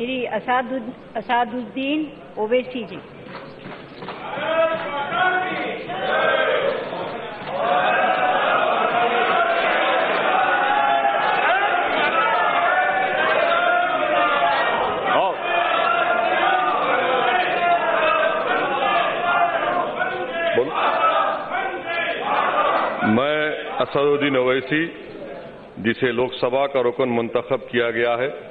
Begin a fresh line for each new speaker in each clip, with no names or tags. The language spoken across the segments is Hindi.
श्री असादुद, असादुद्दीन ओवैसी जी।
असदुद्दीन ओवैसी जिसे लोकसभा का रुकन मुंतखब किया गया है।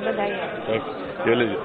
बधाई।
ये लीजिए